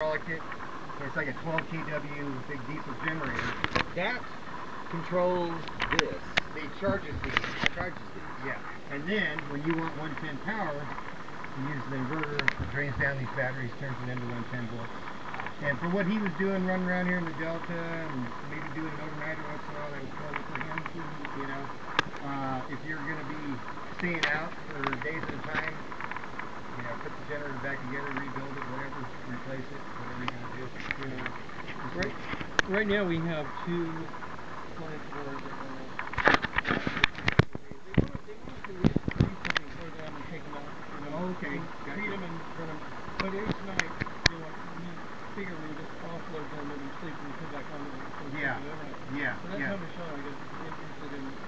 hydraulic it. It's like a 12 kW big diesel generator. That controls this. It charges these. Charges these. Yeah. And then when you want 110 power, you use the inverter. It drains down these batteries, turns it into 110 volts. And for what he was doing, running around here in the Delta, and maybe doing an overnighter once in a while, that was probably for him. You know, uh, if you're going to be staying out for days at a time, you know, put the generator back together, rebuild it, whatever, replace it, whatever you're going to do. You know, just Right. Right now we have two where the, uh, they want they want to do something for them and take them out. You know, Oh, okay. Gotcha. Feed them and run them. But each night, you know, we figure we just offload them and sleep and come back on them. Yeah. Yeah, So that's yeah. how Michelle, I guess, interested in,